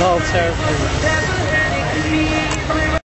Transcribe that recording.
all terrible.